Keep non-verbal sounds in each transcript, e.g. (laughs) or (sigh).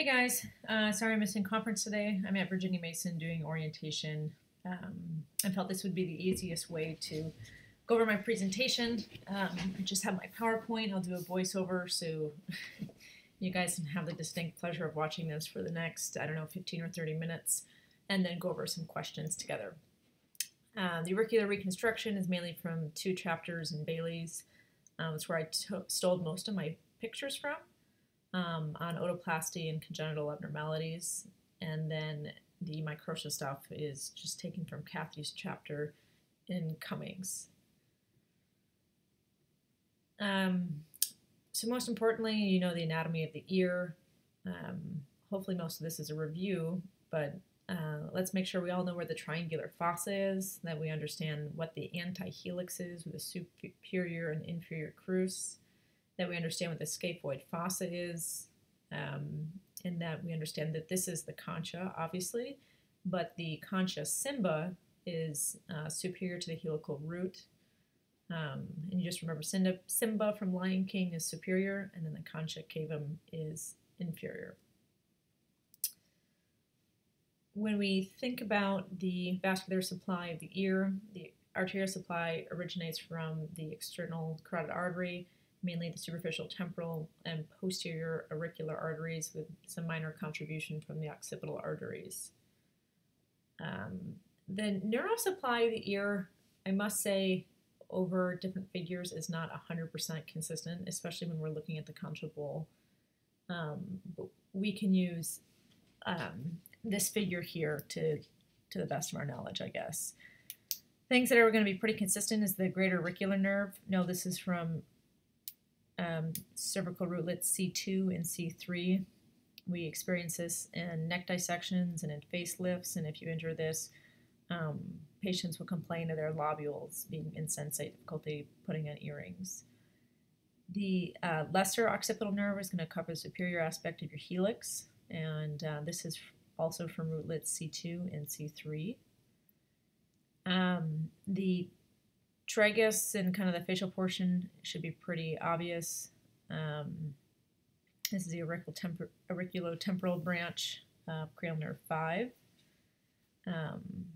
Hey guys, uh, sorry I'm missing conference today. I'm at Virginia Mason doing orientation. Um, I felt this would be the easiest way to go over my presentation. Um, I just have my PowerPoint. I'll do a voiceover so (laughs) you guys can have the distinct pleasure of watching this for the next, I don't know, 15 or 30 minutes, and then go over some questions together. Uh, the auricular reconstruction is mainly from two chapters in Bailey's. Um, it's where I stole most of my pictures from um, on otoplasty and congenital abnormalities. And then the microtia stuff is just taken from Kathy's chapter in Cummings. Um, so most importantly, you know the anatomy of the ear. Um, hopefully most of this is a review, but uh, let's make sure we all know where the triangular fossa is, that we understand what the antihelix is with the superior and inferior crus, that we understand what the scaphoid fossa is, um, and that we understand that this is the concha, obviously, but the concha cymba is uh, superior to the helical root. Um, and you just remember Simba from Lion King is superior, and then the concha cavum is inferior. When we think about the vascular supply of the ear, the arterial supply originates from the external carotid artery mainly the superficial temporal and posterior auricular arteries with some minor contribution from the occipital arteries. Um, the neural supply of the ear, I must say, over different figures is not 100% consistent, especially when we're looking at the concha. Um, we can use um, this figure here to, to the best of our knowledge, I guess. Things that are going to be pretty consistent is the greater auricular nerve. No, this is from um, cervical rootlets C2 and C3. We experience this in neck dissections and in facelifts, and if you injure this, um, patients will complain of their lobules being insensate, difficulty putting on earrings. The uh, lesser occipital nerve is going to cover the superior aspect of your helix, and uh, this is also from rootlets C2 and C3. Um, the tragus and kind of the facial portion should be pretty obvious. Um, this is the auriculotemporal branch, uh, cranial nerve 5. Um,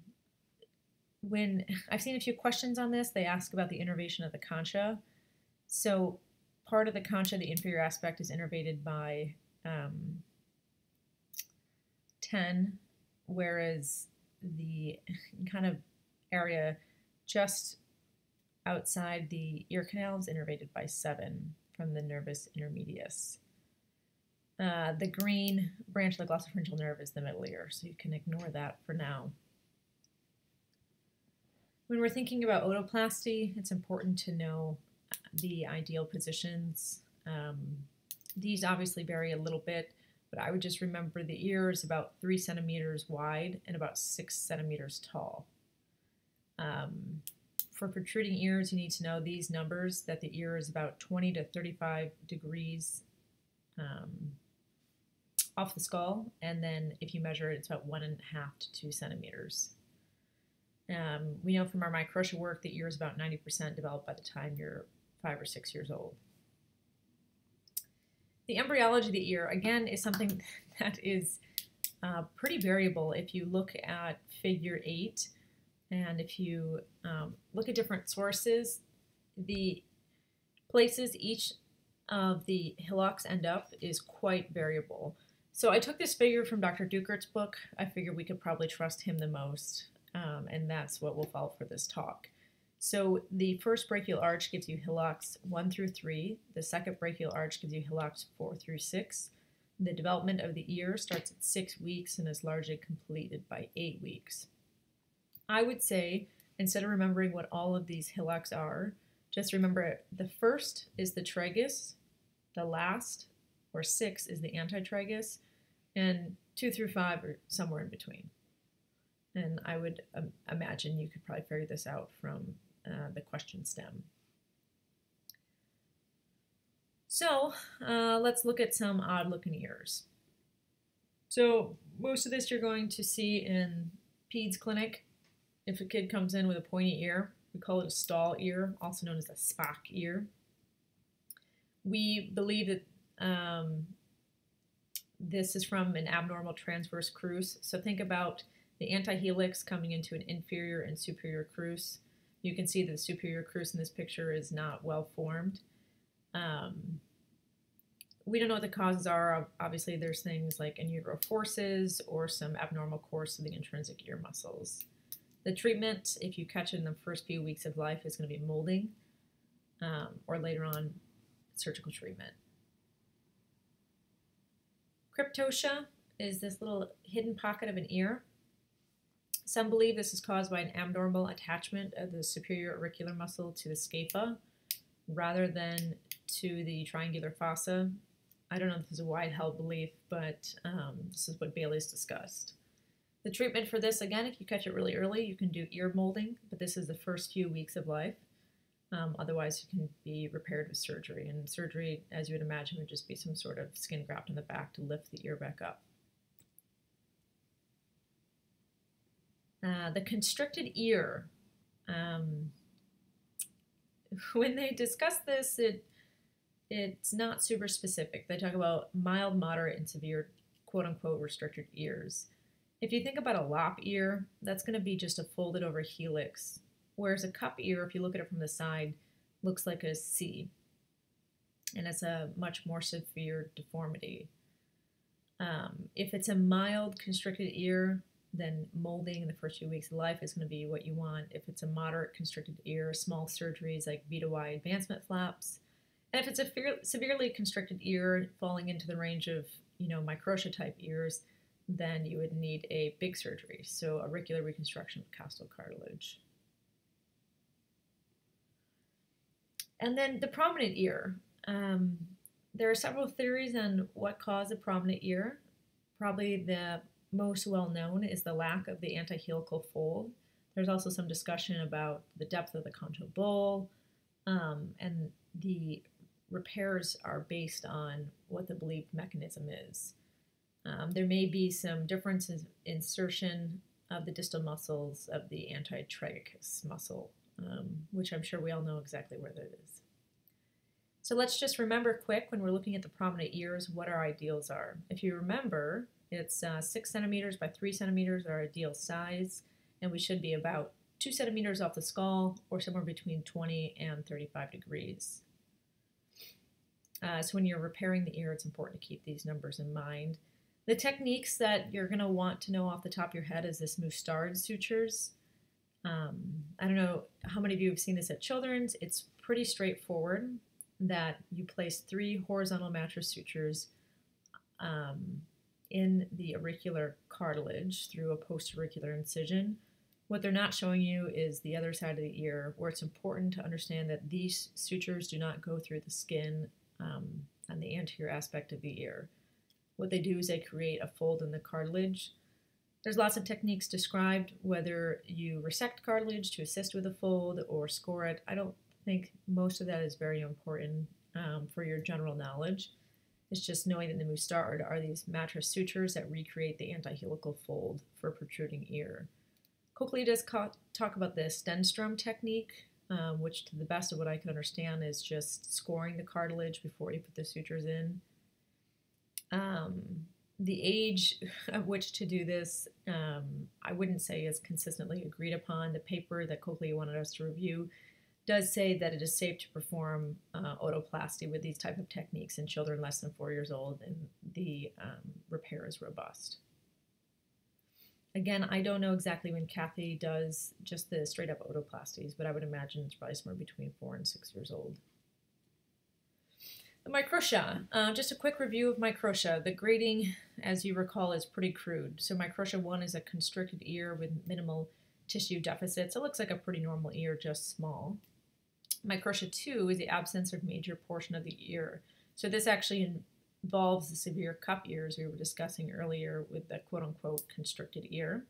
when I've seen a few questions on this, they ask about the innervation of the concha. So part of the concha, the inferior aspect, is innervated by um, 10, whereas the kind of area just outside the ear canal is innervated by 7 from the nervus intermedius. Uh, the green branch of the glossopharyngeal nerve is the middle ear, so you can ignore that for now. When we're thinking about otoplasty, it's important to know the ideal positions. Um, these obviously vary a little bit, but I would just remember the ear is about 3 centimeters wide and about 6 centimeters tall. Um, for protruding ears, you need to know these numbers, that the ear is about 20 to 35 degrees um, off the skull, and then if you measure it, it's about one and a half to two centimeters. Um, we know from our microtia work that ear is about 90% developed by the time you're five or six years old. The embryology of the ear, again, is something (laughs) that is uh, pretty variable. If you look at figure eight, and if you um, look at different sources, the places each of the hillocks end up is quite variable. So I took this figure from Dr. Dukert's book. I figured we could probably trust him the most, um, and that's what we'll follow for this talk. So the first brachial arch gives you hillocks 1 through 3. The second brachial arch gives you hillocks 4 through 6. The development of the ear starts at 6 weeks and is largely completed by 8 weeks. I would say instead of remembering what all of these hillocks are, just remember the first is the tragus, the last or six is the antitragus, and two through five are somewhere in between. And I would um, imagine you could probably figure this out from uh, the question stem. So uh, let's look at some odd looking ears. So most of this you're going to see in PEDS clinic if a kid comes in with a pointy ear, we call it a Stahl ear, also known as a Spock ear. We believe that um, this is from an abnormal transverse crus. So think about the antihelix coming into an inferior and superior crus. You can see that the superior crus in this picture is not well formed. Um, we don't know what the causes are. Obviously, there's things like in utero forces or some abnormal course of the intrinsic ear muscles. The treatment, if you catch it in the first few weeks of life, is going to be molding um, or later on surgical treatment. Cryptotia is this little hidden pocket of an ear. Some believe this is caused by an abnormal attachment of the superior auricular muscle to the scapha rather than to the triangular fossa. I don't know if this is a wide held belief, but um, this is what Bailey's discussed. The treatment for this, again, if you catch it really early, you can do ear molding, but this is the first few weeks of life. Um, otherwise, it can be repaired with surgery. And surgery, as you would imagine, would just be some sort of skin graft on the back to lift the ear back up. Uh, the constricted ear. Um, (laughs) when they discuss this, it it's not super specific. They talk about mild, moderate, and severe quote unquote restricted ears. If you think about a lop ear, that's going to be just a folded over helix Whereas a cup ear, if you look at it from the side, looks like a C. And it's a much more severe deformity. Um, if it's a mild constricted ear, then molding in the first few weeks of life is going to be what you want. If it's a moderate constricted ear, small surgeries like V to Y advancement flaps. And if it's a severely constricted ear falling into the range of, you know, microtia type ears, then you would need a big surgery, so auricular reconstruction of costal cartilage. And then the prominent ear. Um, there are several theories on what caused a prominent ear. Probably the most well known is the lack of the antihelical fold. There's also some discussion about the depth of the conchal bowl, um, and the repairs are based on what the believed mechanism is. Um, there may be some differences in insertion of the distal muscles of the antitragus muscle um, which I'm sure we all know exactly where that is. So let's just remember quick when we're looking at the prominent ears what our ideals are. If you remember, it's uh, 6 centimeters by 3 centimeters, our ideal size, and we should be about 2 centimeters off the skull or somewhere between 20 and 35 degrees. Uh, so when you're repairing the ear, it's important to keep these numbers in mind. The techniques that you're going to want to know off the top of your head is this Mustarde sutures. Um, I don't know how many of you have seen this at Children's. It's pretty straightforward that you place three horizontal mattress sutures um, in the auricular cartilage through a post-auricular incision. What they're not showing you is the other side of the ear, where it's important to understand that these sutures do not go through the skin um, on the anterior aspect of the ear. What they do is they create a fold in the cartilage there's lots of techniques described, whether you resect cartilage to assist with a fold or score it. I don't think most of that is very important um, for your general knowledge. It's just knowing that the Mustarde are these mattress sutures that recreate the antihelical fold for protruding ear. Coakley does talk about the Stenstrom technique, um, which to the best of what I can understand is just scoring the cartilage before you put the sutures in. Um, the age (laughs) of which to do this, um, I wouldn't say is consistently agreed upon. The paper that Coakley wanted us to review does say that it is safe to perform uh, otoplasty with these type of techniques in children less than four years old, and the um, repair is robust. Again, I don't know exactly when Kathy does just the straight up otoplasties, but I would imagine it's probably somewhere between four and six years old. Microtia, uh, just a quick review of microtia. The grading, as you recall, is pretty crude. So microtia 1 is a constricted ear with minimal tissue deficits. It looks like a pretty normal ear, just small. Microtia 2 is the absence of major portion of the ear. So this actually involves the severe cup ears we were discussing earlier with the quote-unquote constricted ear.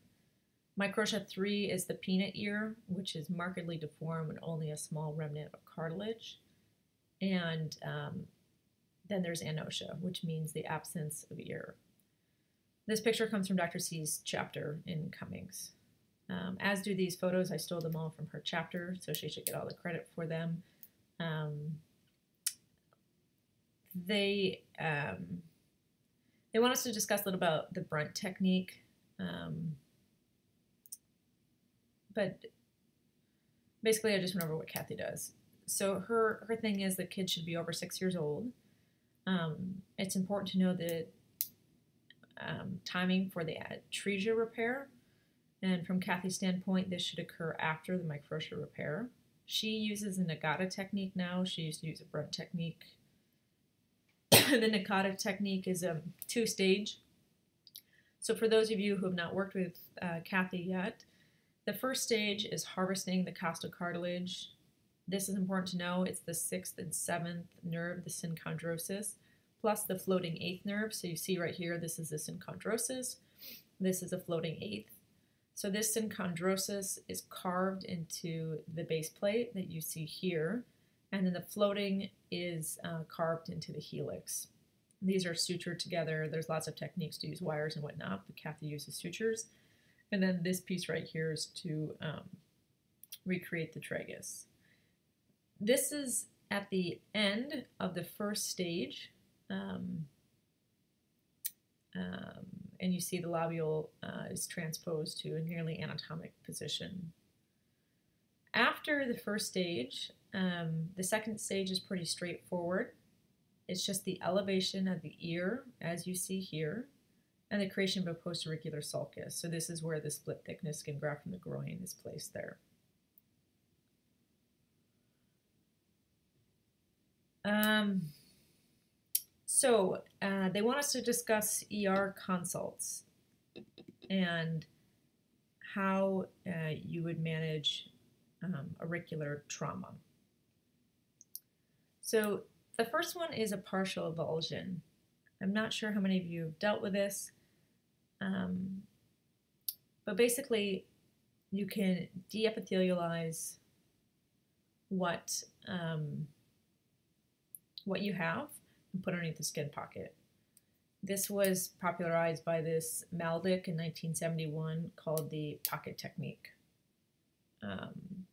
Microtia 3 is the peanut ear, which is markedly deformed and only a small remnant of cartilage. And um, then there's anotia, which means the absence of ear. This picture comes from Dr. C's chapter in Cummings. Um, as do these photos, I stole them all from her chapter, so she should get all the credit for them. Um, they um, they want us to discuss a little about the Brent technique. Um, but basically, I just went over what Kathy does. So her her thing is the kid should be over six years old. Um, it's important to know the um, timing for the atresia repair. And from Kathy's standpoint, this should occur after the microtia repair. She uses the Nagata technique now. She used to use a Brent technique. (coughs) the Nagata technique is a two stage. So, for those of you who have not worked with uh, Kathy yet, the first stage is harvesting the costocartilage. This is important to know. It's the sixth and seventh nerve, the synchondrosis, plus the floating eighth nerve. So you see right here, this is the synchondrosis. This is a floating eighth. So this synchondrosis is carved into the base plate that you see here, and then the floating is uh, carved into the helix. These are sutured together. There's lots of techniques to use wires and whatnot, but Kathy uses sutures. And then this piece right here is to um, recreate the tragus. This is at the end of the first stage. Um, um, and you see the lobule uh, is transposed to a nearly anatomic position. After the first stage, um, the second stage is pretty straightforward. It's just the elevation of the ear, as you see here, and the creation of a postauricular sulcus. So this is where the split thickness skin graft from the groin is placed there. Um, so uh, they want us to discuss ER consults and how uh, you would manage um, auricular trauma. So the first one is a partial avulsion. I'm not sure how many of you have dealt with this, um, but basically you can deepithelialize what um, what you have and put underneath the skin pocket. This was popularized by this Mladick in 1971 called the pocket technique. Um,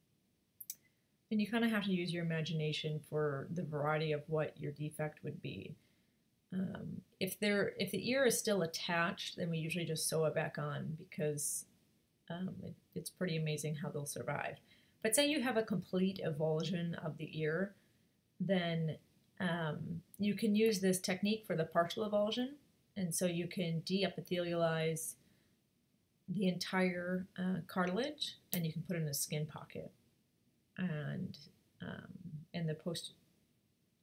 and you kind of have to use your imagination for the variety of what your defect would be. Um, if there, if the ear is still attached, then we usually just sew it back on because um, it, it's pretty amazing how they'll survive. But say you have a complete avulsion of the ear, then um, you can use this technique for the partial avulsion, and so you can deepithelialize the entire uh, cartilage, and you can put it in a skin pocket. And um, in the post,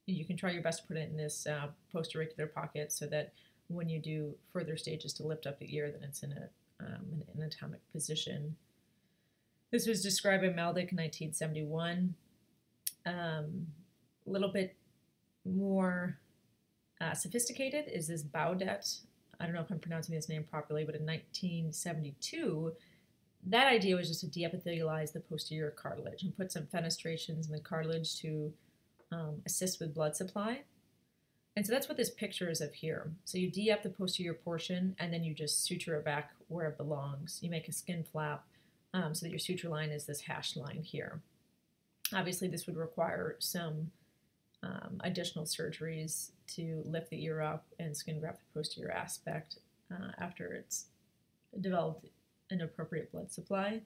you can try your best to put it in this uh, postauricular pocket so that when you do further stages to lift up the ear, then it's in a, um, an anatomic position. This was described by Mladick in 1971. Um, a little bit more uh, sophisticated is this Baudet. I don't know if I'm pronouncing his name properly, but in 1972, that idea was just to deepithelialize the posterior cartilage and put some fenestrations in the cartilage to um, assist with blood supply. And so that's what this picture is of here. So you de-up the posterior portion and then you just suture it back where it belongs. You make a skin flap um, so that your suture line is this hash line here. Obviously, this would require some um, additional surgeries to lift the ear up and skin graft the posterior aspect uh, after it's developed an appropriate blood supply.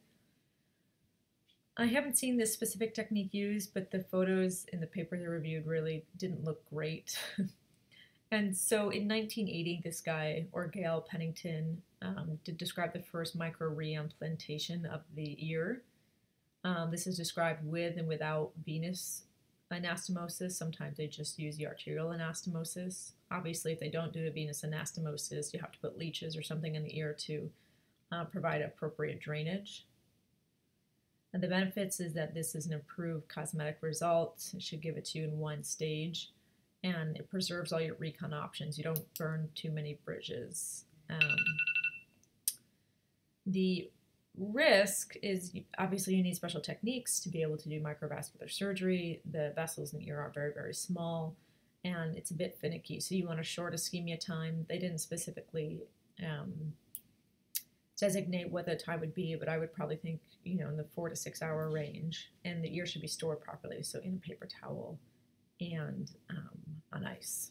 I haven't seen this specific technique used, but the photos in the paper they reviewed really didn't look great. (laughs) and so in 1980, this guy, or Gail Pennington, um, did describe the first micro reimplantation of the ear. Um, this is described with and without venous anastomosis. Sometimes they just use the arterial anastomosis. Obviously, if they don't do a venous anastomosis, you have to put leeches or something in the ear to uh, provide appropriate drainage. And the benefits is that this is an improved cosmetic result. It should give it to you in one stage. And it preserves all your recon options. You don't burn too many bridges. Um, the risk is obviously you need special techniques to be able to do microvascular surgery. The vessels in the ear are very, very small and it's a bit finicky. So you want a short ischemia time. They didn't specifically um, designate what the time would be, but I would probably think, you know, in the four to six hour range. And the ear should be stored properly, so in a paper towel and um, on ice.